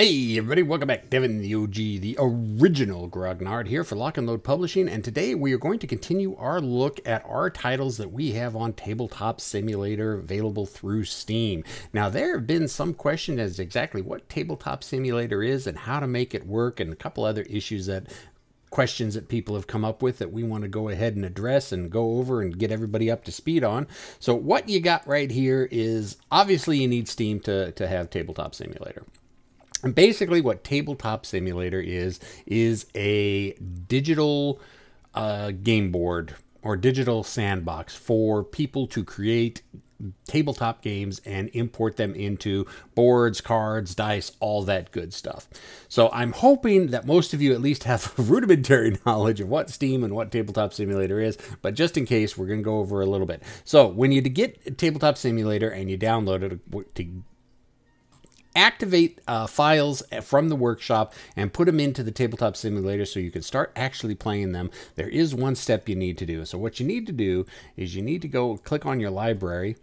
Hey everybody, welcome back. Devin the OG, the original Grognard here for Lock and Load Publishing, and today we are going to continue our look at our titles that we have on Tabletop Simulator available through Steam. Now there have been some questions as exactly what Tabletop Simulator is and how to make it work and a couple other issues that questions that people have come up with that we want to go ahead and address and go over and get everybody up to speed on. So what you got right here is obviously you need Steam to, to have Tabletop Simulator. And basically, what Tabletop Simulator is, is a digital uh, game board or digital sandbox for people to create tabletop games and import them into boards, cards, dice, all that good stuff. So I'm hoping that most of you at least have rudimentary knowledge of what Steam and what Tabletop Simulator is, but just in case, we're going to go over a little bit. So when you get Tabletop Simulator and you download it to activate uh, files from the workshop and put them into the tabletop simulator so you can start actually playing them. There is one step you need to do. So what you need to do is you need to go click on your library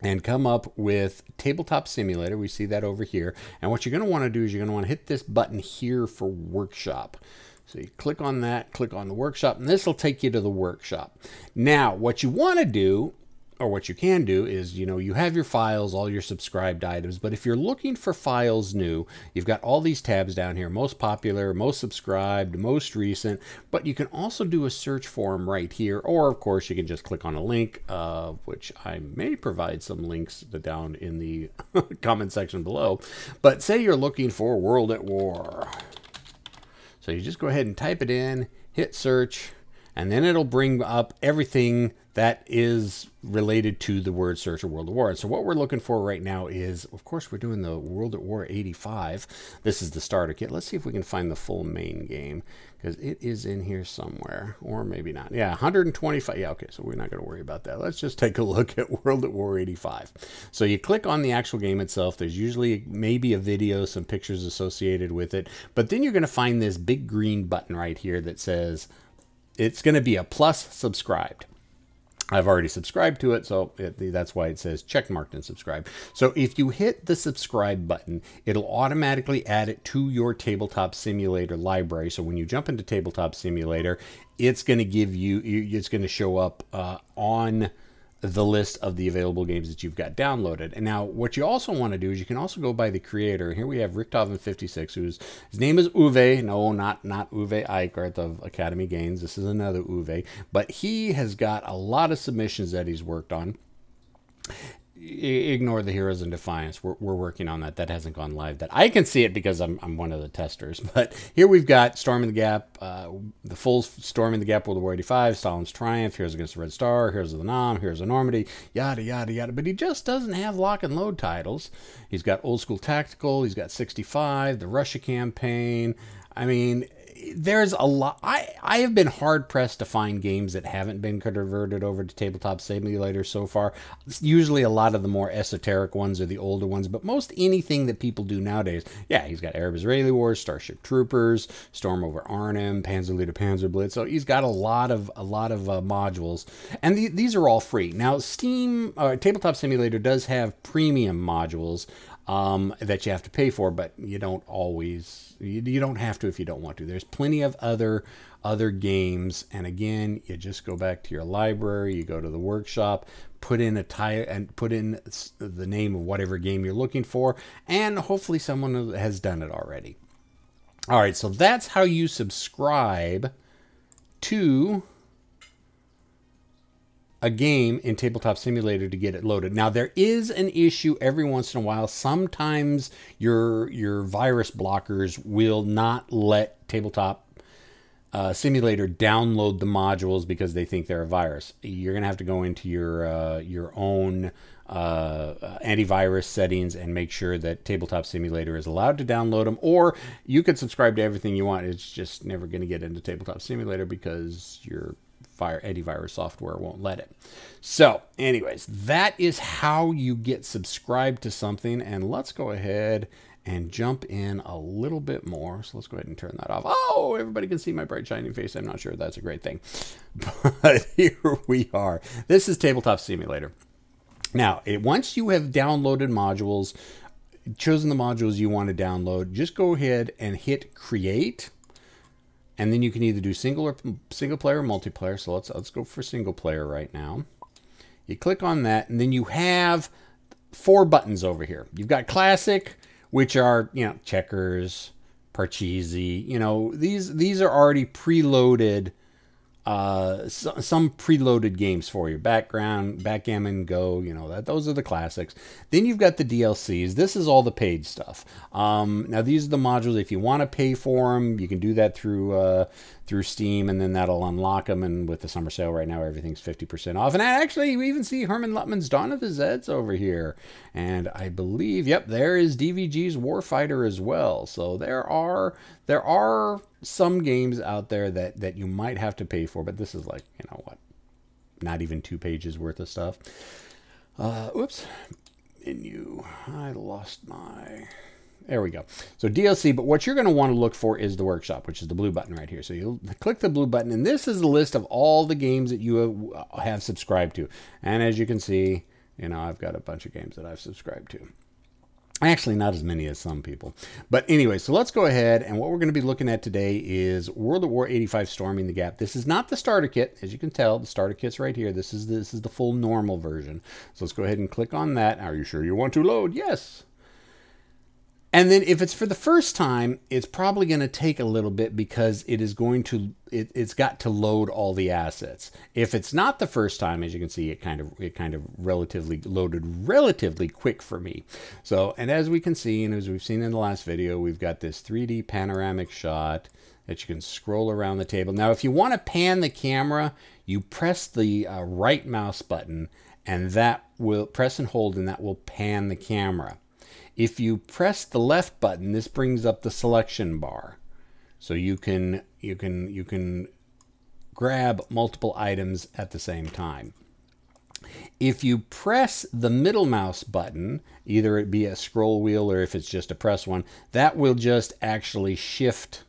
and come up with tabletop simulator. We see that over here. And what you're going to want to do is you're going to want to hit this button here for workshop. So you click on that, click on the workshop, and this will take you to the workshop. Now, what you want to do or what you can do is, you know, you have your files, all your subscribed items, but if you're looking for files new, you've got all these tabs down here, most popular, most subscribed, most recent, but you can also do a search for them right here, or of course you can just click on a link, uh, which I may provide some links down in the comment section below, but say you're looking for World at War. So you just go ahead and type it in, hit search, and then it'll bring up everything that is related to the word search or World at War. And so what we're looking for right now is, of course, we're doing the World at War 85. This is the starter kit. Let's see if we can find the full main game because it is in here somewhere, or maybe not. Yeah, 125. Yeah, okay, so we're not going to worry about that. Let's just take a look at World at War 85. So you click on the actual game itself. There's usually maybe a video, some pictures associated with it, but then you're going to find this big green button right here that says it's going to be a plus subscribed. I've already subscribed to it, so it, that's why it says check marked and subscribe. So if you hit the subscribe button, it'll automatically add it to your Tabletop Simulator library. So when you jump into Tabletop Simulator, it's going to give you, it's going to show up uh, on the list of the available games that you've got downloaded. And now what you also want to do is you can also go by the creator. Here we have Richthofen56, whose his name is Uwe. No, not not Uwe Eichert of Academy Games. This is another Uwe. But he has got a lot of submissions that he's worked on ignore the Heroes in Defiance. We're, we're working on that. That hasn't gone live. That I can see it because I'm, I'm one of the testers. But here we've got Storming the Gap, uh, the full Storming the Gap World War 85, Stalin's Triumph, Heroes Against the Red Star, Heroes of the Nam, Heroes of Normandy, yada, yada, yada. But he just doesn't have lock and load titles. He's got Old School Tactical, he's got 65, the Russia campaign. I mean, there's a lot. I, I have been hard pressed to find games that haven't been converted over to tabletop simulator so far. Usually, a lot of the more esoteric ones are the older ones, but most anything that people do nowadays, yeah, he's got Arab Israeli Wars, Starship Troopers, Storm over Arnhem, Panzerleader Panzerblitz. So he's got a lot of a lot of uh, modules, and the, these are all free. Now, Steam uh, Tabletop Simulator does have premium modules um, that you have to pay for, but you don't always, you, you don't have to if you don't want to. There's plenty of other other games, and again, you just go back to your library, you go to the workshop, put in a tie and put in the name of whatever game you're looking for, and hopefully someone has done it already. All right, so that's how you subscribe to a game in Tabletop Simulator to get it loaded. Now there is an issue every once in a while. Sometimes your your virus blockers will not let Tabletop uh, Simulator download the modules because they think they're a virus. You're gonna have to go into your uh, your own uh, antivirus settings and make sure that Tabletop Simulator is allowed to download them. Or you could subscribe to everything you want. It's just never going to get into Tabletop Simulator because your fire antivirus software won't let it. So, anyways, that is how you get subscribed to something. And let's go ahead and jump in a little bit more. So let's go ahead and turn that off. Oh, everybody can see my bright shining face. I'm not sure that's a great thing. But here we are. This is Tabletop Simulator. Now, it, once you have downloaded modules, chosen the modules you want to download, just go ahead and hit create. And then you can either do single or single player or multiplayer. So let's let's go for single player right now. You click on that, and then you have four buttons over here. You've got classic, which are you know checkers, Parcheesi. You know these these are already preloaded uh, so, some preloaded games for you. Background, Backgammon, Go, you know, that those are the classics. Then you've got the DLCs. This is all the paid stuff. Um, now, these are the modules. If you want to pay for them, you can do that through uh, through Steam, and then that'll unlock them. And with the summer sale right now, everything's 50% off. And I actually, we even see Hermann Luttmann's Dawn of the Zeds over here. And I believe, yep, there is DVG's Warfighter as well. So there are there are some games out there that that you might have to pay for, but this is like you know what, not even two pages worth of stuff. Uh, oops, menu. I lost my. There we go. So DLC, but what you're going to want to look for is the workshop, which is the blue button right here. So you'll click the blue button, and this is a list of all the games that you have subscribed to. And as you can see, you know, I've got a bunch of games that I've subscribed to. Actually, not as many as some people. But anyway, so let's go ahead. And what we're going to be looking at today is World at War 85 Storming the Gap. This is not the starter kit. As you can tell, the starter kit's right here. This is, this is the full normal version. So let's go ahead and click on that. Are you sure you want to load? Yes. And then if it's for the first time, it's probably going to take a little bit because it is going to it, has got to load all the assets. If it's not the first time, as you can see, it kind of it kind of relatively loaded relatively quick for me. So, and as we can see, and as we've seen in the last video, we've got this 3D panoramic shot that you can scroll around the table. Now, if you want to pan the camera, you press the uh, right mouse button, and that will press and hold, and that will pan the camera. If you press the left button, this brings up the selection bar. So you can you can you can grab multiple items at the same time. If you press the middle mouse button, either it be a scroll wheel or if it's just a press one, that will just actually shift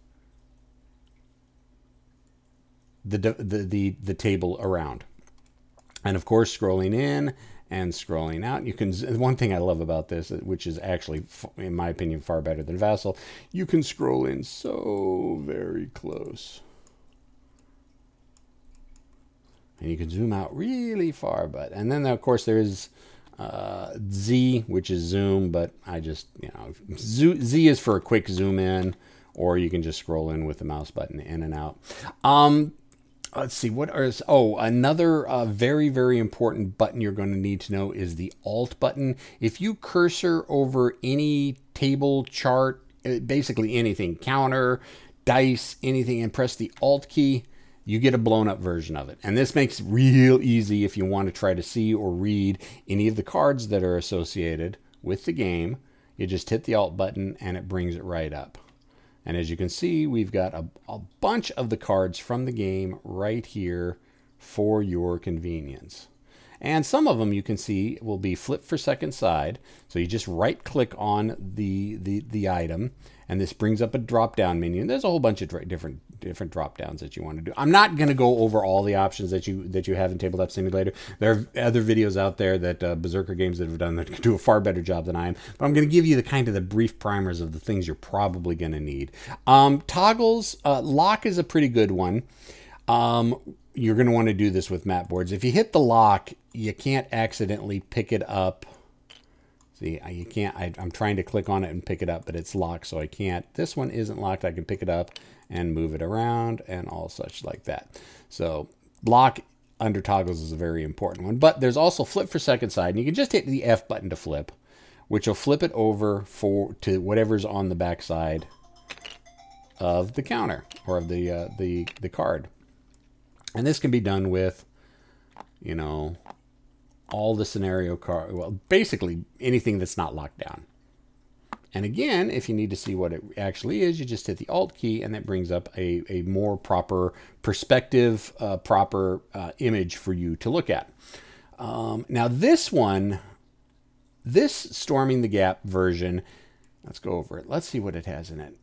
the, the, the, the table around. And of course, scrolling in and scrolling out. You can one thing I love about this, which is actually, in my opinion, far better than Vassal, you can scroll in so very close. And you can zoom out really far, but and then of course there's uh, Z, which is zoom, but I just you know Z is for a quick zoom in, or you can just scroll in with the mouse button in and out. Um, let's see what is oh another uh, very very important button you're going to need to know is the alt button. If you cursor over any table chart uh, basically anything counter dice anything and press the alt key you get a blown up version of it. And this makes it real easy if you want to try to see or read any of the cards that are associated with the game. You just hit the alt button and it brings it right up and as you can see, we've got a, a bunch of the cards from the game right here for your convenience. And some of them you can see will be flip for second side. So you just right click on the, the, the item and this brings up a drop down menu. And there's a whole bunch of different different drop downs that you want to do. I'm not going to go over all the options that you that you have in Tabletop Simulator. There are other videos out there that uh, Berserker Games that have done that can do a far better job than I am. But I'm going to give you the kind of the brief primers of the things you're probably going to need. Um, toggles, uh, lock is a pretty good one. Um, you're going to want to do this with mat boards. If you hit the lock, you can't accidentally pick it up. See, you can't, I, am trying to click on it and pick it up, but it's locked, so I can't. This one isn't locked. I can pick it up and move it around and all such like that. So lock under toggles is a very important one. But there's also flip for second side, and you can just hit the F button to flip, which will flip it over for to whatever's on the back side of the counter or of the uh, the the card. And this can be done with, you know, all the scenario card. Well, basically anything that's not locked down. And again, if you need to see what it actually is, you just hit the Alt key and that brings up a, a more proper perspective, uh, proper uh, image for you to look at. Um, now this one, this Storming the Gap version, let's go over it. Let's see what it has in it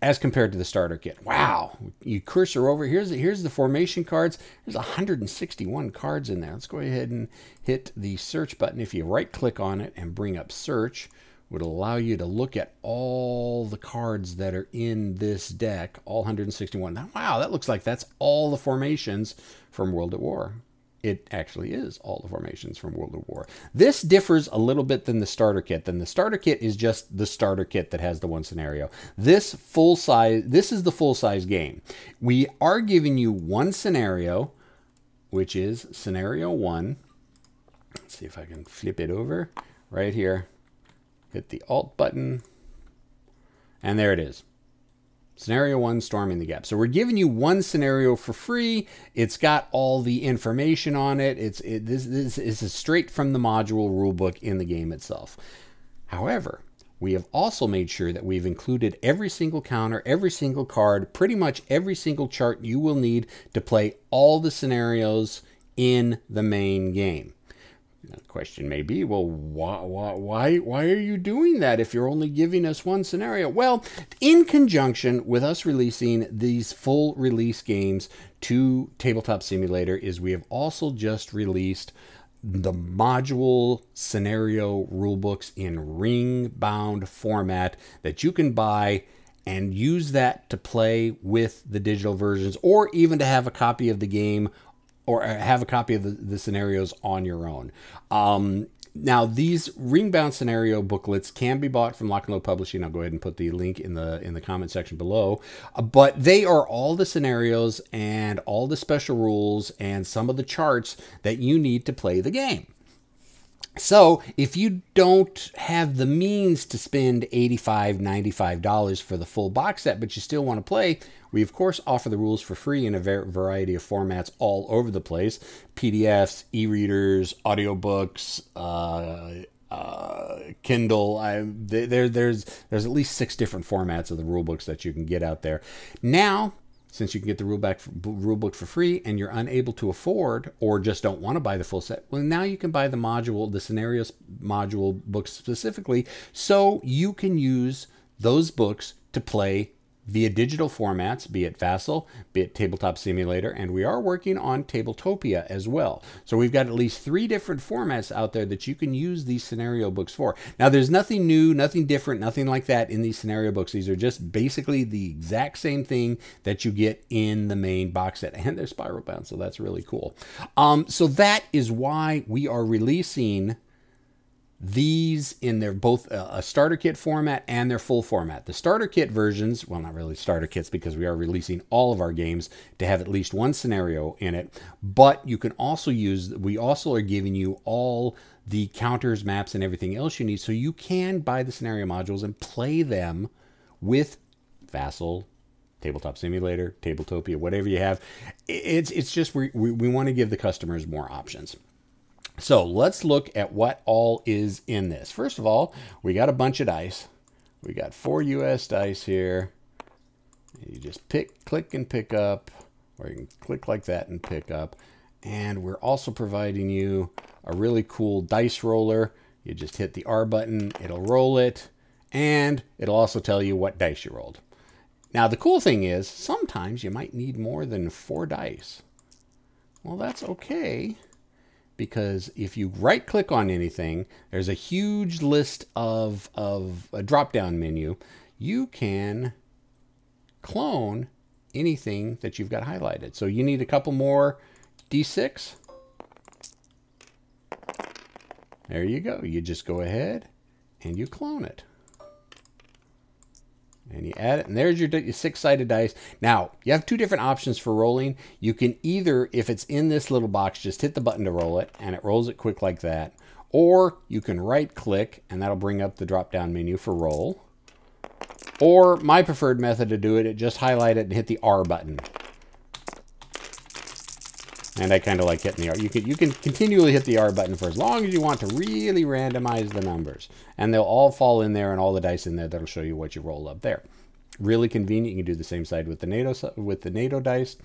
as compared to the starter kit. Wow. You cursor over, here's the, here's the formation cards. There's 161 cards in there. Let's go ahead and hit the search button. If you right click on it and bring up search, would allow you to look at all the cards that are in this deck, all 161. Now, wow, that looks like that's all the formations from World at War. It actually is all the formations from World at War. This differs a little bit than the starter kit. Then the starter kit is just the starter kit that has the one scenario. This full size, this is the full size game. We are giving you one scenario, which is scenario one. Let's see if I can flip it over right here hit the Alt button, and there it is. Scenario one, storming the gap. So we're giving you one scenario for free. It's got all the information on it. It's it, this, this is straight from the module rulebook in the game itself. However, we have also made sure that we've included every single counter, every single card, pretty much every single chart you will need to play all the scenarios in the main game. The question may be, well, why, why, why are you doing that if you're only giving us one scenario? Well, in conjunction with us releasing these full release games to Tabletop Simulator, is we have also just released the module scenario rulebooks in ring bound format that you can buy and use that to play with the digital versions or even to have a copy of the game or have a copy of the, the scenarios on your own. Um, now, these ring-bound scenario booklets can be bought from Lock and Load Publishing. I'll go ahead and put the link in the in the comment section below. Uh, but they are all the scenarios and all the special rules and some of the charts that you need to play the game. So if you don't have the means to spend $85, $95 for the full box set, but you still want to play, we of course offer the rules for free in a variety of formats all over the place. PDFs, e-readers, audiobooks, uh, uh, Kindle. I, there, there's there's at least six different formats of the rule books that you can get out there. Now since you can get the rule, back, rule book for free and you're unable to afford or just don't want to buy the full set, well, now you can buy the module, the scenarios module books specifically, so you can use those books to play via digital formats, be it Vassal, be it Tabletop Simulator, and we are working on Tabletopia as well. So we've got at least three different formats out there that you can use these scenario books for. Now, there's nothing new, nothing different, nothing like that in these scenario books. These are just basically the exact same thing that you get in the main box set, and they're spiral bound, so that's really cool. Um, so that is why we are releasing these in their both a starter kit format and their full format. The starter kit versions, well, not really starter kits because we are releasing all of our games to have at least one scenario in it, but you can also use, we also are giving you all the counters, maps, and everything else you need so you can buy the scenario modules and play them with Vassal, Tabletop Simulator, Tabletopia, whatever you have. It's, it's just we, we, we want to give the customers more options. So let's look at what all is in this. First of all, we got a bunch of dice. We got four US dice here. You just pick, click and pick up, or you can click like that and pick up. And we're also providing you a really cool dice roller. You just hit the R button, it'll roll it, and it'll also tell you what dice you rolled. Now, the cool thing is, sometimes you might need more than four dice. Well, that's okay because if you right click on anything, there's a huge list of, of a drop down menu. You can clone anything that you've got highlighted. So you need a couple more D6. There you go. You just go ahead and you clone it and you add it and there's your, your six-sided dice. Now you have two different options for rolling. You can either if it's in this little box just hit the button to roll it and it rolls it quick like that. Or you can right click and that'll bring up the drop down menu for roll. Or my preferred method to do it, it just highlight it and hit the R button and I kind of like hitting the R. You can, you can continually hit the R button for as long as you want to really randomize the numbers. And they'll all fall in there and all the dice in there that'll show you what you roll up there. Really convenient. You can do the same side with the NATO with the NATO dice.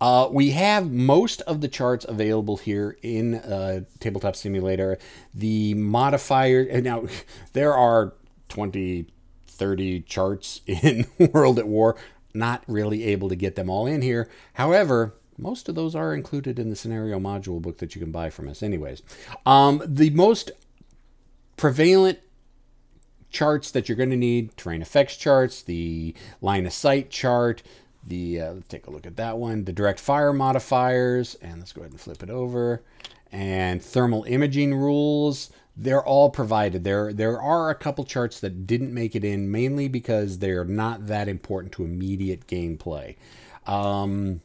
Uh, we have most of the charts available here in uh, Tabletop Simulator. The modifier now there are 20, 30 charts in World at War. Not really able to get them all in here. However, most of those are included in the scenario module book that you can buy from us anyways. Um, the most prevalent charts that you're going to need, terrain effects charts, the line of sight chart, the, uh, let's take a look at that one, the direct fire modifiers, and let's go ahead and flip it over, and thermal imaging rules, they're all provided. There, there are a couple charts that didn't make it in, mainly because they're not that important to immediate gameplay. Um,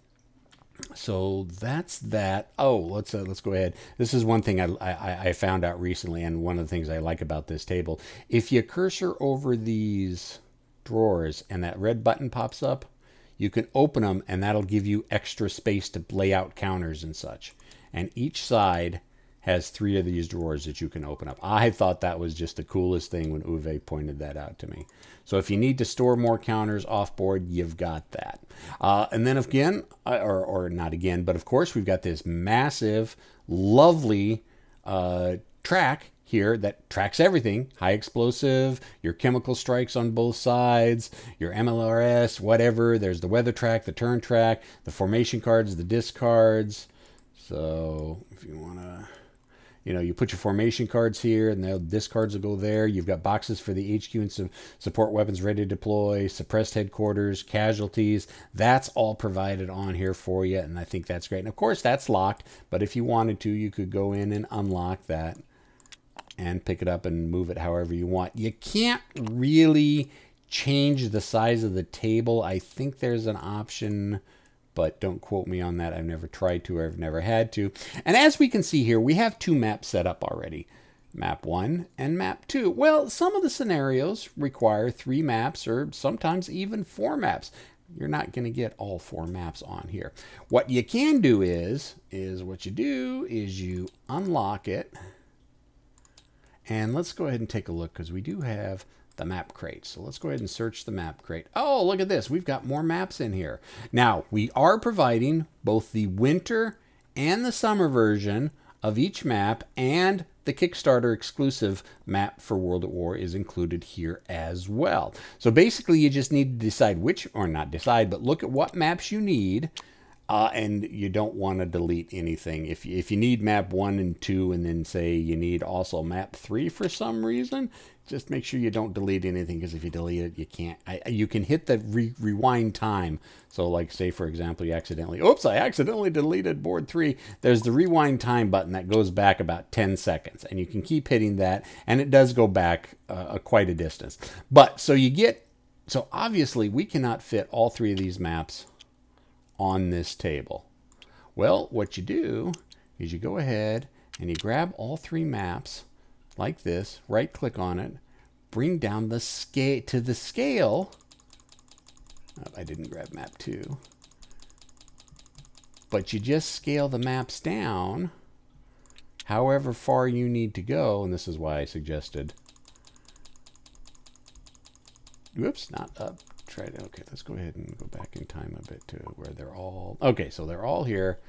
so that's that. Oh, let's uh, let's go ahead. This is one thing I, I, I found out recently, and one of the things I like about this table. If you cursor over these drawers and that red button pops up, you can open them, and that'll give you extra space to lay out counters and such. And each side has three of these drawers that you can open up. I thought that was just the coolest thing when Uwe pointed that out to me. So if you need to store more counters off board, you've got that. Uh, and then again, or, or not again, but of course we've got this massive, lovely uh, track here that tracks everything high explosive, your chemical strikes on both sides, your MLRS, whatever. There's the weather track, the turn track, the formation cards, the discards. So if you want to you know, you put your formation cards here, and the discards will go there. You've got boxes for the HQ and some support weapons ready to deploy, suppressed headquarters, casualties. That's all provided on here for you, and I think that's great. And of course, that's locked, but if you wanted to, you could go in and unlock that and pick it up and move it however you want. You can't really change the size of the table. I think there's an option but don't quote me on that. I've never tried to or I've never had to. And as we can see here, we have two maps set up already. Map 1 and Map 2. Well, some of the scenarios require three maps or sometimes even four maps. You're not going to get all four maps on here. What you can do is, is what you do is you unlock it. And let's go ahead and take a look because we do have the map crate. So let's go ahead and search the map crate. Oh, look at this. We've got more maps in here. Now, we are providing both the winter and the summer version of each map and the Kickstarter exclusive map for World at War is included here as well. So basically you just need to decide which, or not decide, but look at what maps you need uh, and you don't want to delete anything. If if you need map one and two, and then say you need also map three for some reason, just make sure you don't delete anything because if you delete it, you can't. I, you can hit the re rewind time. So, like, say for example, you accidentally, oops, I accidentally deleted board three. There's the rewind time button that goes back about 10 seconds, and you can keep hitting that, and it does go back uh, quite a distance. But so you get, so obviously we cannot fit all three of these maps on this table? Well, what you do is you go ahead and you grab all three maps like this, right click on it, bring down the scale to the scale. Oh, I didn't grab map two. But you just scale the maps down however far you need to go, and this is why I suggested, whoops, not up, try to, okay, let's go ahead and go back in time a bit to where they're all, okay, so they're all here.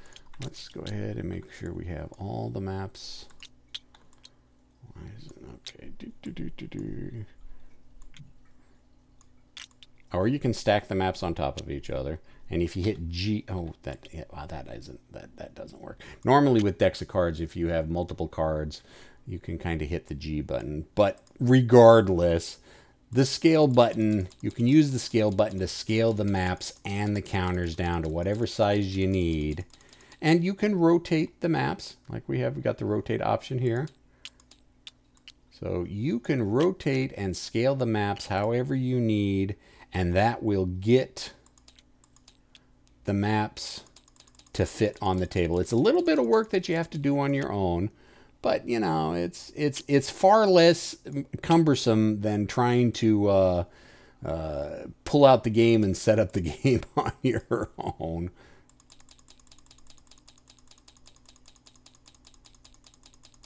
Let's go ahead and make sure we have all the maps. Why is it, okay, do, do, do. Or you can stack the maps on top of each other. And if you hit G, oh, that, yeah, wow, that isn't, that, that doesn't work. Normally with decks of cards, if you have multiple cards, you can kind of hit the G button. But regardless, the scale button, you can use the scale button to scale the maps and the counters down to whatever size you need. And you can rotate the maps, like we have, we got the rotate option here. So you can rotate and scale the maps however you need, and that will get the maps to fit on the table. It's a little bit of work that you have to do on your own, but you know it's it's it's far less cumbersome than trying to uh, uh, pull out the game and set up the game on your own.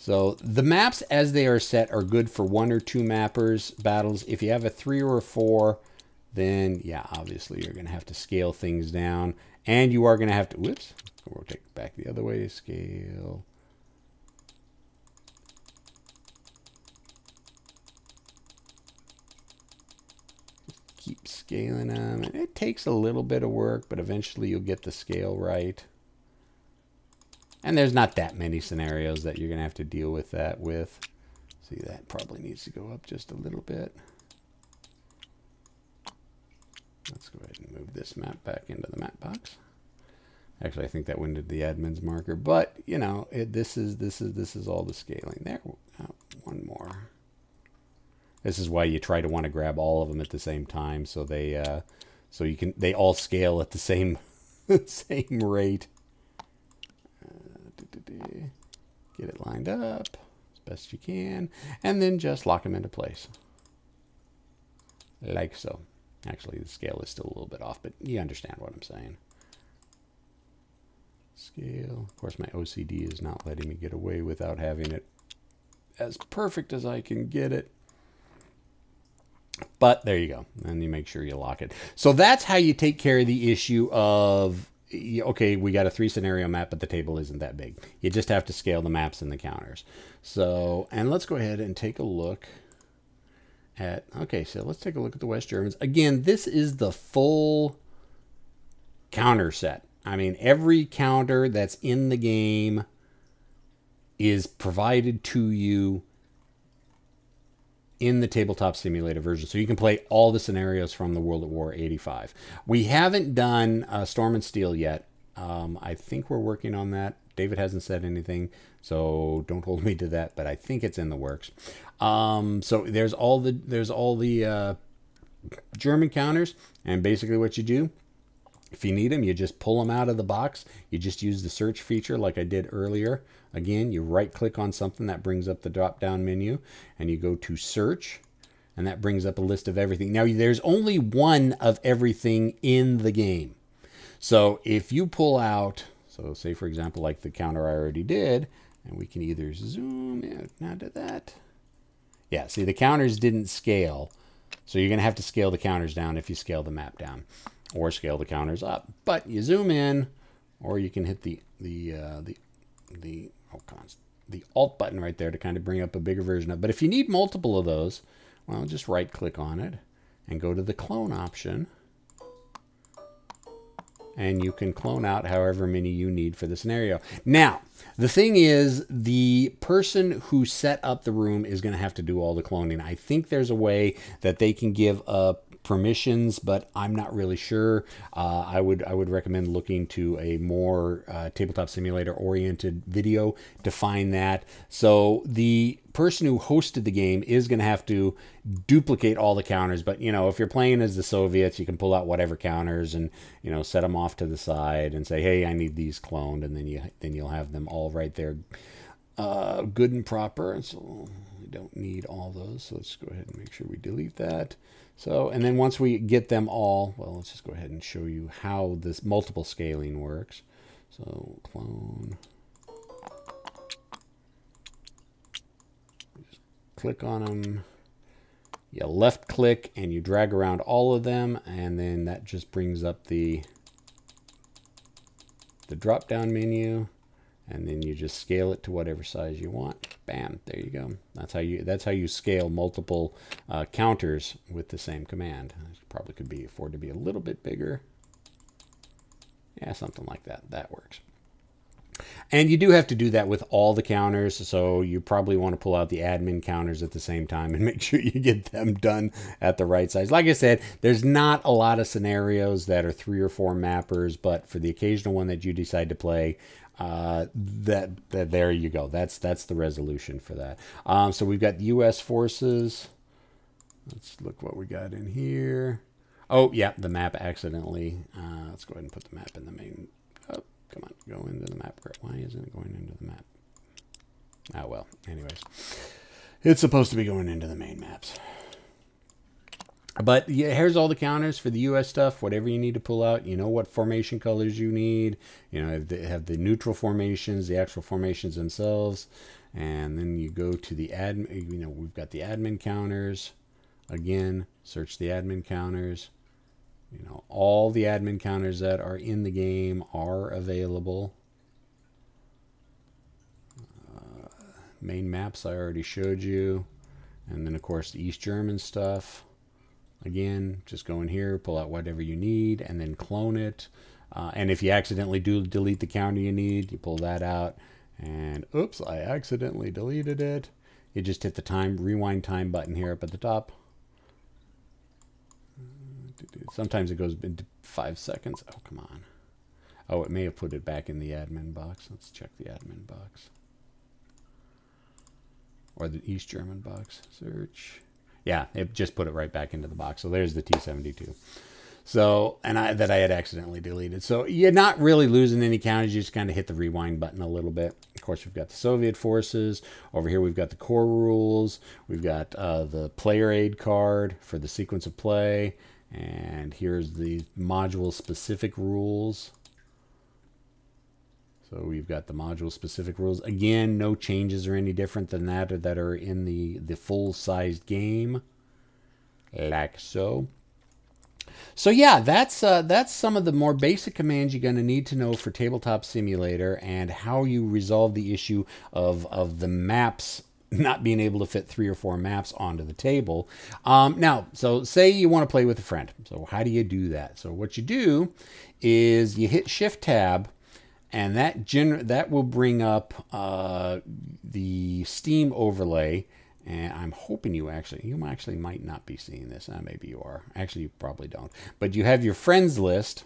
So the maps as they are set are good for one or two mappers battles. If you have a three or a four, then yeah, obviously you're going to have to scale things down. And you are going to have to, whoops, rotate back the other way, scale. keep scaling them. It takes a little bit of work, but eventually you'll get the scale right. And there's not that many scenarios that you're going to have to deal with that with. See, that probably needs to go up just a little bit. Let's go ahead and move this map back into the map box. Actually, I think that went into the admin's marker, but you know, it, this is this is this is all the scaling. There, oh, one more. This is why you try to want to grab all of them at the same time, so they uh, so you can they all scale at the same same rate. Uh, get it lined up as best you can, and then just lock them into place, like so. Actually, the scale is still a little bit off, but you understand what I'm saying. Scale. Of course, my OCD is not letting me get away without having it as perfect as I can get it. But there you go. And you make sure you lock it. So that's how you take care of the issue of, okay, we got a three scenario map, but the table isn't that big. You just have to scale the maps and the counters. So, and let's go ahead and take a look at, okay, so let's take a look at the West Germans. Again, this is the full counter set. I mean, every counter that's in the game is provided to you in the tabletop simulator version. So you can play all the scenarios from the World at War 85. We haven't done uh, Storm and Steel yet. Um, I think we're working on that. David hasn't said anything, so don't hold me to that. But I think it's in the works. Um, so there's all the there's all the uh, German counters, and basically what you do, if you need them, you just pull them out of the box. You just use the search feature like I did earlier. Again, you right click on something that brings up the drop down menu, and you go to search, and that brings up a list of everything. Now there's only one of everything in the game. So if you pull out so say, for example, like the counter I already did, and we can either zoom in, now to that. Yeah, see, the counters didn't scale. So you're going to have to scale the counters down if you scale the map down or scale the counters up. But you zoom in or you can hit the the uh, the the oh, the alt button right there to kind of bring up a bigger version of. But if you need multiple of those, well, just right click on it and go to the clone option and you can clone out however many you need for the scenario. Now, the thing is, the person who set up the room is going to have to do all the cloning. I think there's a way that they can give a permissions, but I'm not really sure. Uh, I would I would recommend looking to a more uh, tabletop simulator oriented video to find that. So the person who hosted the game is going to have to duplicate all the counters. But you know, if you're playing as the Soviets, you can pull out whatever counters and you know set them off to the side and say, "Hey, I need these cloned," and then you then you'll have them all right there, uh, good and proper. So we don't need all those. So let's go ahead and make sure we delete that. So, and then once we get them all, well, let's just go ahead and show you how this multiple scaling works. So clone. Just click on them. You left click and you drag around all of them and then that just brings up the the drop down menu and then you just scale it to whatever size you want. Bam, there you go. That's how you that's how you scale multiple uh, counters with the same command. Probably could be afford to be a little bit bigger. Yeah, something like that. That works. And you do have to do that with all the counters, so you probably want to pull out the admin counters at the same time and make sure you get them done at the right size. Like I said, there's not a lot of scenarios that are three or four mappers, but for the occasional one that you decide to play, uh, that, that there you go. That's that's the resolution for that. Um, so we've got U.S. forces. Let's look what we got in here. Oh yeah, the map accidentally. Uh, let's go ahead and put the map in the main. Oh, come on, go into the map. Why isn't it going into the map? Oh well. Anyways, it's supposed to be going into the main maps. But yeah, here's all the counters for the U.S. stuff. Whatever you need to pull out, you know what formation colors you need. You know, they have the neutral formations, the actual formations themselves, and then you go to the admin. You know, we've got the admin counters. Again, search the admin counters. You know, all the admin counters that are in the game are available. Uh, main maps I already showed you, and then of course the East German stuff. Again, just go in here, pull out whatever you need, and then clone it. Uh, and if you accidentally do delete the counter you need, you pull that out. And oops, I accidentally deleted it. you just hit the time rewind time button here up at the top. Sometimes it goes into five seconds. Oh, come on. Oh, it may have put it back in the admin box. Let's check the admin box. Or the East German box. Search. Yeah, it just put it right back into the box. So there's the T72. So, and I that I had accidentally deleted. So you're not really losing any counties. You just kind of hit the rewind button a little bit. Of course, we've got the Soviet forces. Over here, we've got the core rules. We've got uh, the player aid card for the sequence of play. And here's the module specific rules. So we've got the module specific rules. Again, no changes are any different than that or that are in the, the full sized game. Like so. So yeah, that's uh, that's some of the more basic commands you're going to need to know for Tabletop Simulator and how you resolve the issue of, of the maps not being able to fit three or four maps onto the table. Um, now, so say you want to play with a friend. So how do you do that? So what you do is you hit Shift Tab, and that gener that will bring up uh, the Steam overlay and I'm hoping you actually, you actually might not be seeing this. Uh, maybe you are. Actually, you probably don't. But you have your friends list.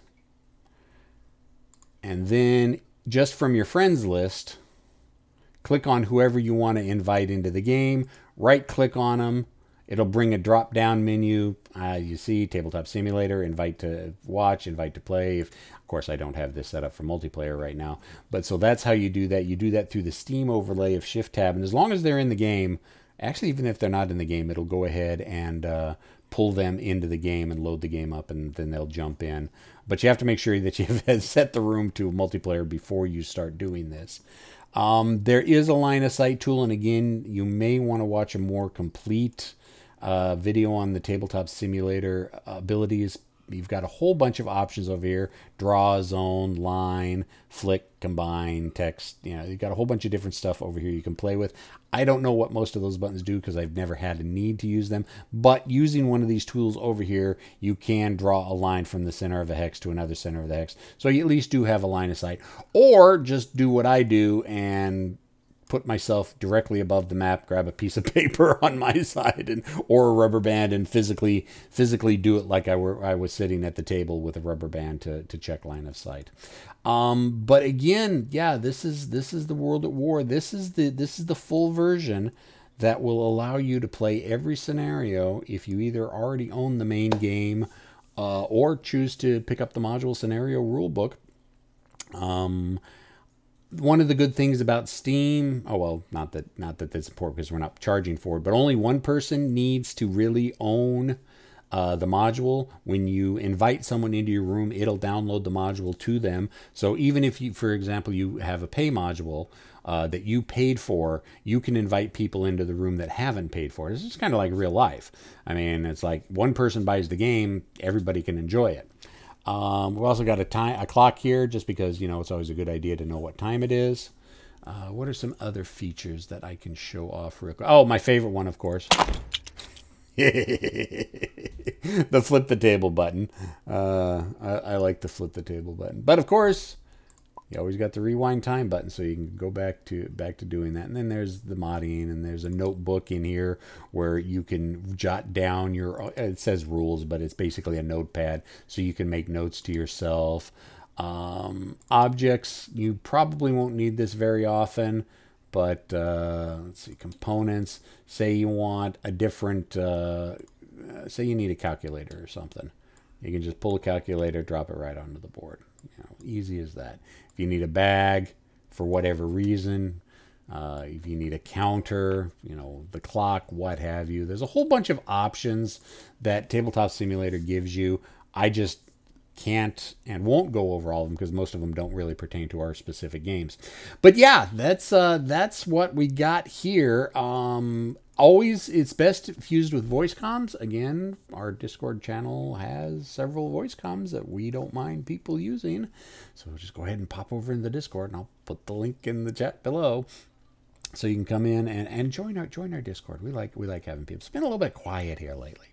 And then just from your friends list, click on whoever you want to invite into the game. Right click on them. It'll bring a drop down menu. Uh, you see Tabletop Simulator, invite to watch, invite to play. If, of course, I don't have this set up for multiplayer right now. But so that's how you do that. You do that through the Steam overlay of Shift Tab. And as long as they're in the game, actually even if they're not in the game it'll go ahead and uh, pull them into the game and load the game up and then they'll jump in but you have to make sure that you've set the room to multiplayer before you start doing this um, there is a line of sight tool and again you may want to watch a more complete uh, video on the tabletop simulator abilities. You've got a whole bunch of options over here. Draw zone line flick combine text. You know you've got a whole bunch of different stuff over here you can play with. I don't know what most of those buttons do because i've never had a need to use them. But using one of these tools over here you can draw a line from the center of a hex to another center of the hex. So you at least do have a line of sight. Or just do what i do and put myself directly above the map, grab a piece of paper on my side and or a rubber band and physically physically do it like I were I was sitting at the table with a rubber band to, to check line of sight. Um, but again, yeah, this is this is the world at war. This is the this is the full version that will allow you to play every scenario if you either already own the main game uh, or choose to pick up the module scenario rulebook. Um, one of the good things about Steam, oh well, not that not that that's important because we're not charging for it, but only one person needs to really own uh, the module. When you invite someone into your room, it'll download the module to them. So even if you, for example, you have a pay module uh, that you paid for, you can invite people into the room that haven't paid for it. It's just kind of like real life. I mean, it's like one person buys the game, everybody can enjoy it. Um, we've also got a time a clock here, just because you know it's always a good idea to know what time it is. Uh, what are some other features that I can show off real quick? Oh, my favorite one, of course. the flip the table button. Uh, I, I, like the flip the table button. But of course, you always got the rewind time button so you can go back to back to doing that. And then there's the modding and there's a notebook in here where you can jot down your it says rules but it's basically a notepad so you can make notes to yourself. Um, objects you probably won't need this very often but uh, let's see components. Say you want a different uh, say you need a calculator or something. You can just pull a calculator drop it right onto the board you know, easy as that if you need a bag for whatever reason, uh, if you need a counter, you know, the clock, what have you. There's a whole bunch of options that Tabletop Simulator gives you. I just can't and won't go over all of them because most of them don't really pertain to our specific games. But yeah, that's uh, that's what we got here. Um, always it's best fused with voice comms. Again our discord channel has several voice comms that we don't mind people using. So just go ahead and pop over in the discord and i'll put the link in the chat below so you can come in and, and join our join our Discord. We like we like having people. It's been a little bit quiet here lately,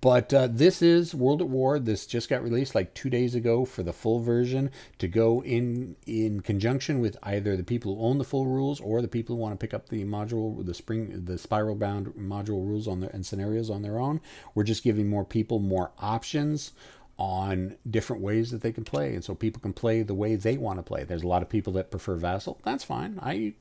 but uh, this is World at War. This just got released like two days ago for the full version to go in in conjunction with either the people who own the full rules or the people who want to pick up the module, the spring, the spiral bound module rules on their and scenarios on their own. We're just giving more people more options on different ways that they can play, and so people can play the way they want to play. There's a lot of people that prefer Vassal. That's fine. I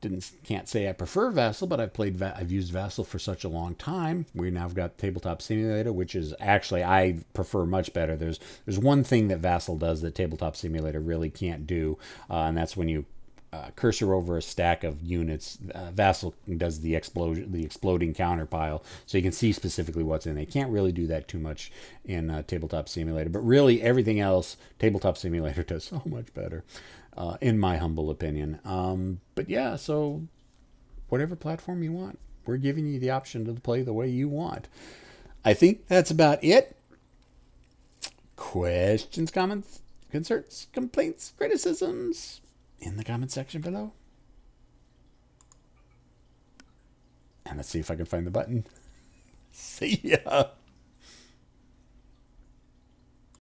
didn't can't say I prefer Vassal, but I've played I've used Vassal for such a long time. We now have got Tabletop Simulator, which is actually I prefer much better. There's there's one thing that Vassal does that Tabletop Simulator really can't do, uh, and that's when you uh, cursor over a stack of units. Uh, Vassal does the explosion, the exploding counter pile, so you can see specifically what's in. They can't really do that too much in uh, Tabletop Simulator, but really everything else, Tabletop Simulator does so much better uh, in my humble opinion. Um, but yeah, so whatever platform you want, we're giving you the option to play the way you want. I think that's about it. Questions, comments, concerns, complaints, criticisms in the comment section below. And let's see if I can find the button. See ya.